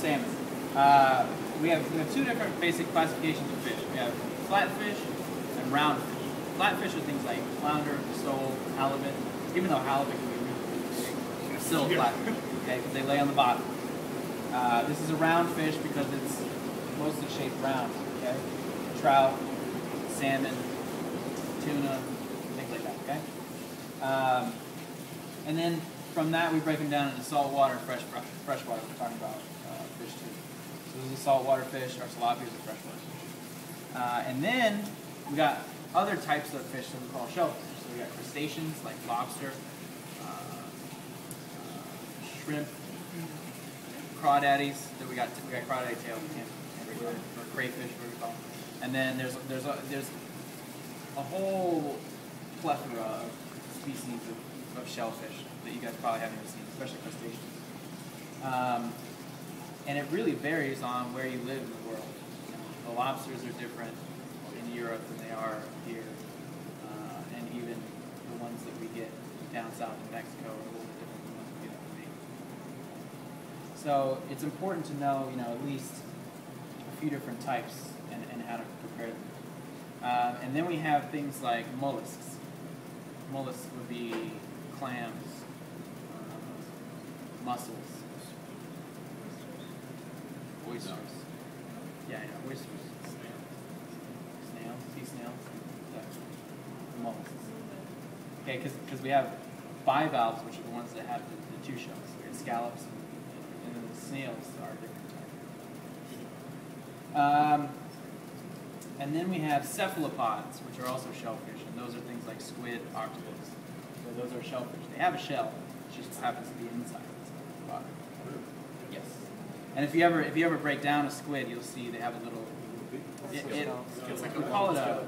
salmon. Uh, we have we have two different basic classifications of fish. We have flatfish and round fish. Flatfish are things like flounder, sole, halibut. Even though halibut can be really, big, they're still flat, okay, because they lay on the bottom. Uh, this is a round fish because it's mostly shaped round, okay? Trout, salmon, tuna, things like that, okay? Um, and then from that, we break them down into saltwater and fresh, freshwater. We're talking about. So this is a saltwater fish. Our tilapia is a freshwater fish. Uh, and then we got other types of fish that we call shellfish. So we got crustaceans like lobster, uh, uh, shrimp, crawdaddies. Then we got we got crawdaddy tail. Or crayfish, call. And then there's there's a, there's a whole plethora of species of, of shellfish that you guys probably haven't even seen, especially crustaceans. Um, and it really varies on where you live in the world. The lobsters are different in Europe than they are here, uh, and even the ones that we get down south in Mexico are a little bit different than the ones we get up in. So it's important to know, you know, at least a few different types and, and how to prepare them. Um, and then we have things like mollusks. Mollusks would be clams, uh, mussels, oysters. Yeah, yeah, oysters. Snails, sea snails, yeah. mollusks. Okay, because we have bivalves, which are the ones that have the, the two shells. We have scallops, and, and then the snails are a different type. Um, and then we have cephalopods, which are also shellfish, and those are things like squid, octopus. So those are shellfish. They have a shell, it just happens to be inside. Yes. And if you ever if you ever break down a squid, you'll see they have a little. It, it, we call it a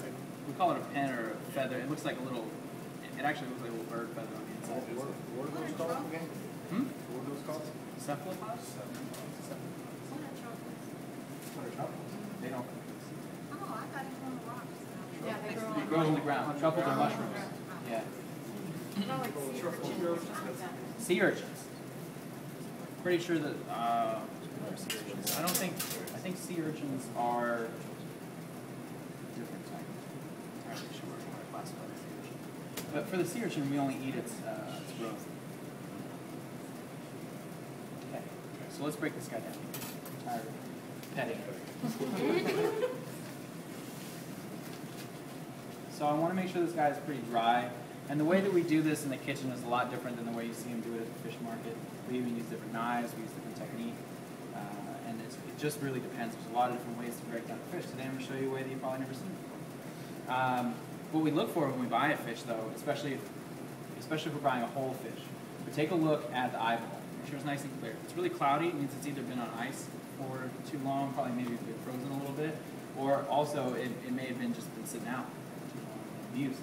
we call it a pen or a feather. It looks like a little. It actually looks like a little bird feather on the inside. What, what are those called again? Hmm? What are those called? Cephalopods? They don't. Oh, I thought it from the rocks. Yeah, they grow It grows in the ground. Truffles are mushrooms. Yeah. Like sea urchins, something like that. Sea urchins. Pretty sure that uh, sea urchins? I don't think. I think sea urchins are different type. I'm sure how to classify the sea urchin. But for the sea urchin, we only eat its uh, its growth. Okay. So let's break this guy down. I'm tired of petting. So I want to make sure this guy is pretty dry. And the way that we do this in the kitchen is a lot different than the way you see him do it at the fish market. We even use different knives, we use different technique. Uh, and it just really depends. There's a lot of different ways to break down a fish. Today I'm going to show you a way that you've probably never seen before. Um, what we look for when we buy a fish, though, especially if, especially if we're buying a whole fish, we take a look at the eyeball. Make sure it's nice and clear. If it's really cloudy, it means it's either been on ice for too long, probably maybe it's been frozen a little bit, or also it, it may have been just been sitting out too long and used.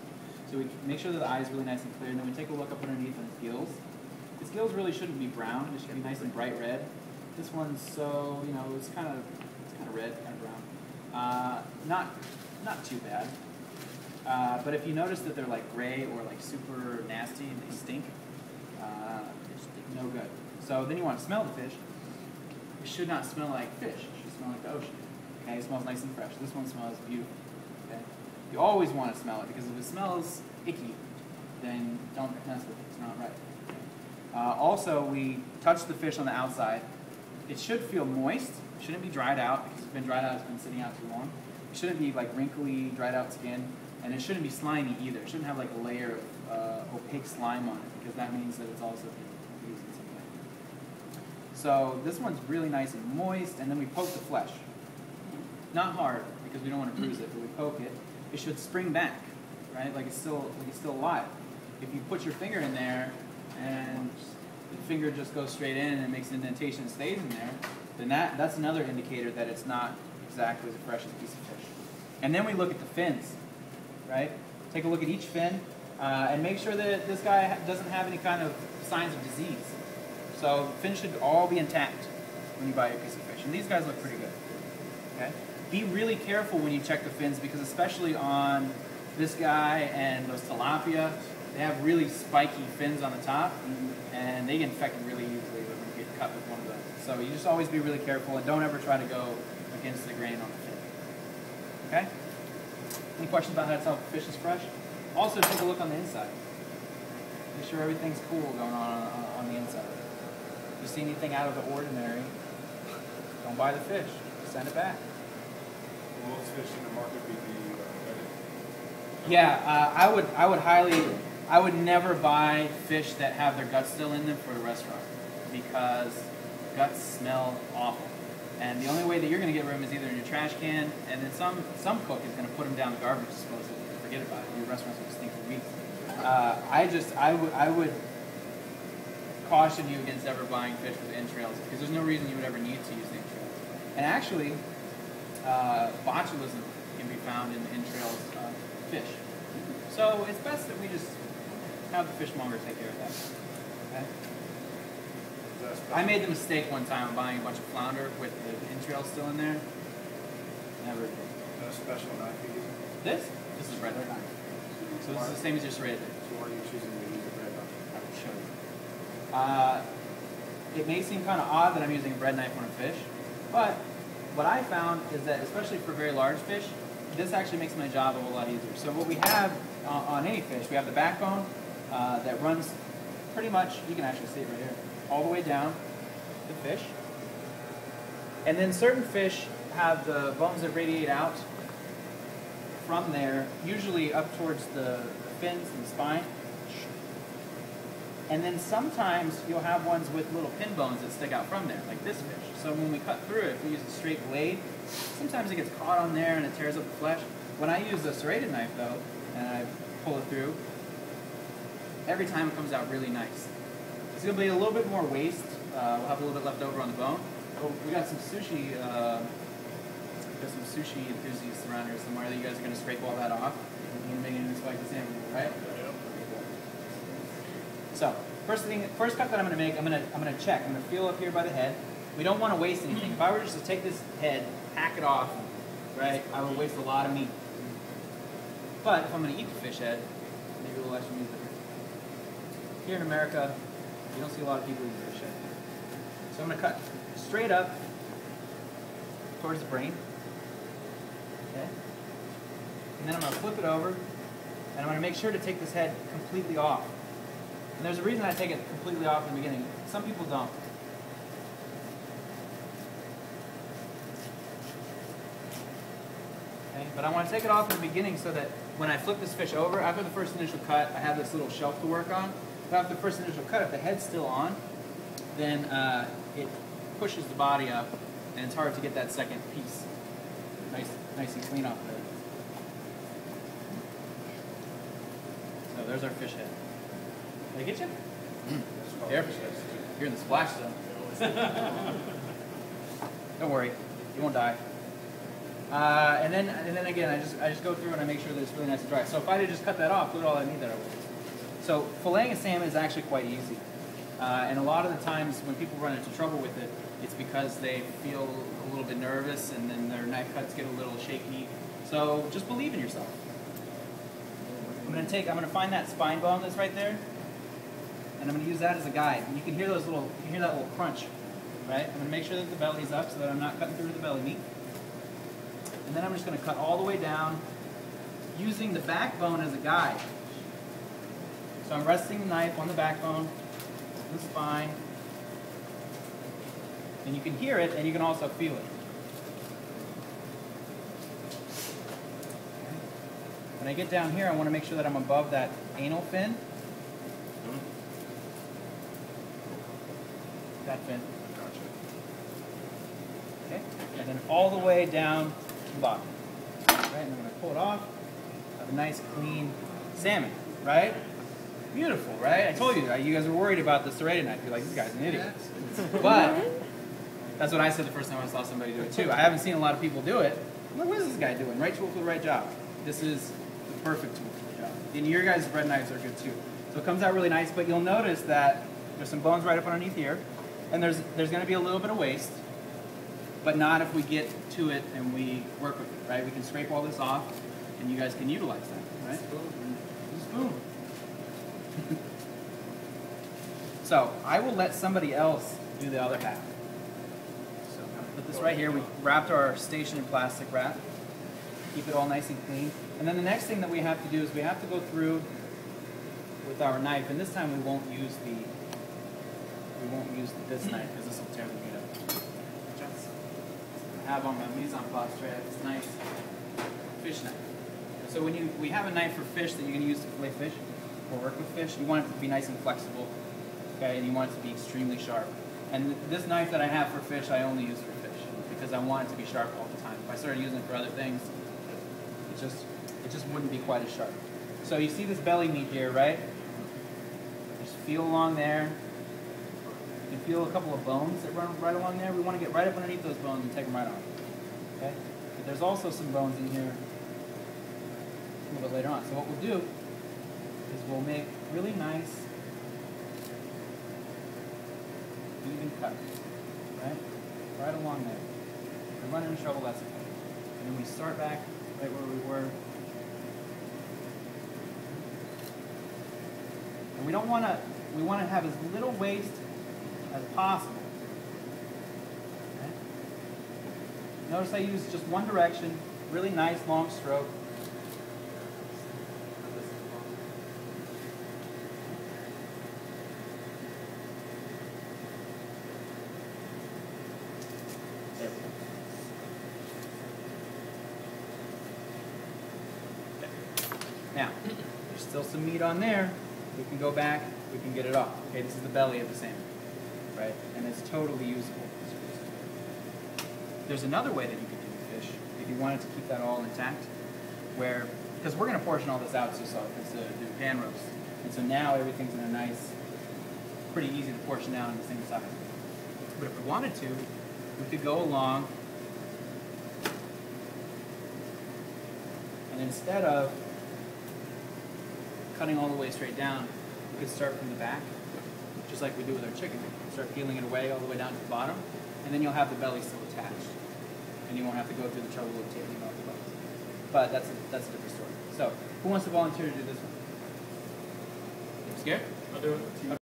So we make sure that the eye is really nice and clear, and then we take a look up underneath on his gills. His gills really shouldn't be brown; it should be nice and bright red. This one's so you know it's kind of it's kind of red, kind of brown. Uh, not not too bad. Uh, but if you notice that they're like gray or like super nasty and they stink, uh, no good. So then you want to smell the fish. It should not smell like fish. It should smell like the ocean. Okay, it smells nice and fresh. This one smells beautiful. Okay, you always want to smell it because if it smells icky, then don't mess with it. It's not right. Uh, also, we touch the fish on the outside. It should feel moist. It shouldn't be dried out because it's been dried out. It's been sitting out too long. It shouldn't be like wrinkly, dried out skin, and it shouldn't be slimy either. It shouldn't have like a layer of uh, opaque slime on it because that means that it's also been used in some way. So this one's really nice and moist, and then we poke the flesh. Not hard because we don't want to bruise it, but we poke it. It should spring back, right? Like it's still like it's still alive. If you put your finger in there and finger just goes straight in and it makes an indentation and stays in there, then that, that's another indicator that it's not exactly the freshest piece of fish. And then we look at the fins, right? Take a look at each fin uh, and make sure that this guy doesn't have any kind of signs of disease. So the fins should all be intact when you buy your piece of fish. And these guys look pretty good. Okay? Be really careful when you check the fins because especially on this guy and those tilapia, they have really spiky fins on the top and they get infected really easily when you get cut with one of that. So you just always be really careful and don't ever try to go against the grain on the fin. Okay? Any questions about how to tell if fish is fresh? Also, take a look on the inside. Make sure everything's cool going on on, on the inside. If you see anything out of the ordinary, don't buy the fish. Send it back. Will fish in the market be the, uh, Yeah, uh, I would I would highly I would never buy fish that have their guts still in them for the restaurant because guts smell awful. And the only way that you're going to get rid of them is either in your trash can, and then some some cook is going to put them down the garbage disposal. Forget about it. Your restaurant's going to stink for weeks. Uh, I just I would I would caution you against ever buying fish with entrails because there's no reason you would ever need to use entrails. And actually, uh, botulism can be found in the entrails of fish. So it's best that we just have the fishmonger take care of that. Okay? is that a special? I made the mistake one time of buying a bunch of flounder with the entrails still in there. Never a special knife you use? This? This is a red knife. So this is the same as your serrated. So why are you choosing to use a bread knife? I will show you. Uh, it may seem kind of odd that I'm using a bread knife on a fish, but what I found is that, especially for very large fish, this actually makes my job a whole lot easier. So what we have on, on any fish, we have the backbone uh, that runs pretty much, you can actually see it right here, all the way down the fish. And then certain fish have the bones that radiate out from there, usually up towards the, the fins and spine. And then sometimes you'll have ones with little pin bones that stick out from there, like this fish. So when we cut through it, if we use a straight blade, sometimes it gets caught on there and it tears up the flesh. When I use a serrated knife though, and I pull it through, every time it comes out really nice. It's gonna be a little bit more waste. Uh, we'll have a little bit left over on the bone. Oh, we got some sushi, uh, got some sushi enthusiasts around here somewhere that you guys are gonna scrape all that off. and make it into spicy salmon, right? So first thing, first cut that I'm going to make, I'm going to I'm going to check. I'm going to feel up here by the head. We don't want to waste anything. If I were just to take this head, hack it off, right, I would waste a lot of meat. But if I'm going to eat the fish head, maybe a little extra meat. Here in America, you don't see a lot of people eat fish head. So I'm going to cut straight up towards the brain. Okay. And then I'm going to flip it over, and I'm going to make sure to take this head completely off. And there's a reason I take it completely off in the beginning. Some people don't. Okay, but I want to take it off in the beginning so that when I flip this fish over, after the first initial cut, I have this little shelf to work on. After the first initial cut, if the head's still on, then uh, it pushes the body up, and it's hard to get that second piece nice, nice and clean off there. So there's our fish head. Did I get you? There. fish heads. You're in the splash zone. Don't worry, you won't die. Uh, and then, and then again, I just, I just go through and I make sure that it's really nice and dry. So if I had just cut that off, look at all I need that over. So filleting a salmon is actually quite easy. Uh, and a lot of the times when people run into trouble with it, it's because they feel a little bit nervous and then their knife cuts get a little shaky. So just believe in yourself. I'm gonna take, I'm gonna find that spine bone that's right there, and I'm gonna use that as a guide. And you can hear those little, you can hear that little crunch, right? I'm gonna make sure that the belly's up so that I'm not cutting through the belly meat. And then I'm just gonna cut all the way down, using the backbone as a guide. So I'm resting the knife on the backbone, the spine, and you can hear it, and you can also feel it. When I get down here, I want to make sure that I'm above that anal fin. That fin. Okay? And then all the way down to the bottom. Right? And I'm going to pull it off. Have a nice, clean salmon. Right? Beautiful, right? I told you, you guys were worried about the serrated knife. You're like, this guy's an idiot. But that's what I said the first time I saw somebody do it too. I haven't seen a lot of people do it. I'm like, what is this guy doing? Right tool for the right job. This is the perfect tool for the job. And your guys' bread knives are good too. So it comes out really nice, but you'll notice that there's some bones right up underneath here. And there's there's gonna be a little bit of waste, but not if we get to it and we work with it, right? We can scrape all this off and you guys can utilize that, right? Use a spoon. so I will let somebody else do the other half. So put this right here. We wrapped our station in plastic wrap. Keep it all nice and clean. And then the next thing that we have to do is we have to go through with our knife, and this time we won't use the we won't use this knife because this will tear the meat up. Just have on my mise en place tray, I have this nice fish knife. So when you we have a knife for fish that you're going to use to fillet fish or work with fish, you want it to be nice and flexible, okay, and you want it to be extremely sharp. And this knife that I have for fish, I only use for fish because I want it to be sharp all the time. If I started using it for other things, it just it just wouldn't be quite as sharp. So you see this belly meat here, right? Just feel along there. You can feel a couple of bones that run right along there. We want to get right up underneath those bones and take them right off. Okay? But there's also some bones in here a little bit later on. So what we'll do is we'll make really nice even cuts, right? Right along there. We're running into trouble, that's okay. And then we start back right where we were. And we don't want to, we want to have as little waste as possible. Okay? Notice I use just one direction, really nice long stroke. There we go. Okay. Now, there's still some meat on there. We can go back, we can get it off. Okay, this is the belly of the salmon, right? And it's totally usable. There's another way that you could do the fish if you wanted to keep that all intact, where, because we're going to portion all this out, so so it's a, do pan roast. And so now everything's in a nice, pretty easy to portion out on the same size. But if we wanted to, we could go along and instead of cutting all the way straight down, we could start from the back, just like we do with our chicken. Start peeling it away all the way down to the bottom, and then you'll have the belly still attached. And you won't have to go through the trouble of taking off the bones. But that's a, that's a different story. So, who wants to volunteer to do this one? Scared? I'll do it.